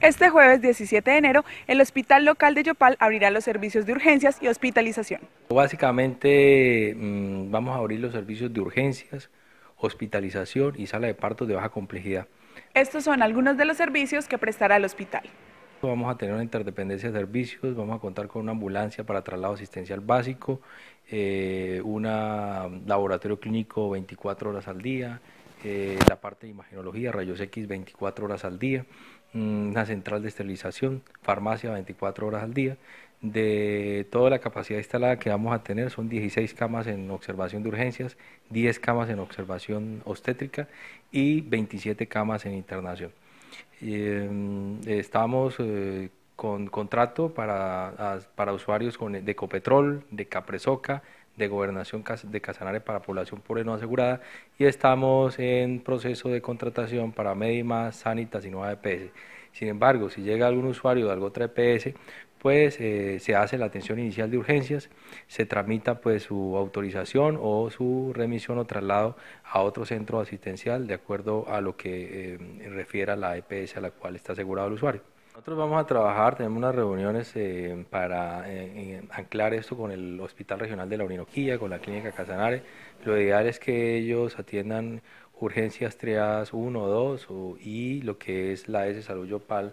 Este jueves 17 de enero, el Hospital Local de Yopal abrirá los servicios de urgencias y hospitalización. Básicamente mm, vamos a abrir los servicios de urgencias, hospitalización y sala de partos de baja complejidad. Estos son algunos de los servicios que prestará el hospital. Vamos a tener una interdependencia de servicios, vamos a contar con una ambulancia para traslado asistencial básico, eh, un laboratorio clínico 24 horas al día, eh, la parte de imagenología, rayos X 24 horas al día, mm, una central de esterilización, farmacia 24 horas al día. De toda la capacidad instalada que vamos a tener son 16 camas en observación de urgencias, 10 camas en observación obstétrica y 27 camas en internación. Em, estamos eh, con contrato para, para usuarios con, de Copetrol, de Capresoca, de gobernación de Casanare para población pobre no asegurada y estamos en proceso de contratación para Medimas, Sanitas y Nueva EPS. Sin embargo, si llega algún usuario de alguna otra EPS, pues eh, se hace la atención inicial de urgencias, se tramita pues su autorización o su remisión o traslado a otro centro asistencial de acuerdo a lo que eh, refiera la EPS a la cual está asegurado el usuario. Nosotros vamos a trabajar, tenemos unas reuniones eh, para eh, anclar esto con el Hospital Regional de la Orinoquía, con la Clínica Casanare. Lo ideal es que ellos atiendan urgencias triadas 1 o 2 y lo que es la S Salud Yopal,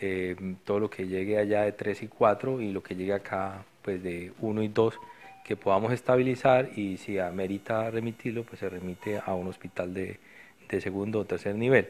eh, todo lo que llegue allá de 3 y 4 y lo que llegue acá pues de 1 y 2 que podamos estabilizar y si amerita remitirlo pues se remite a un hospital de, de segundo o tercer nivel.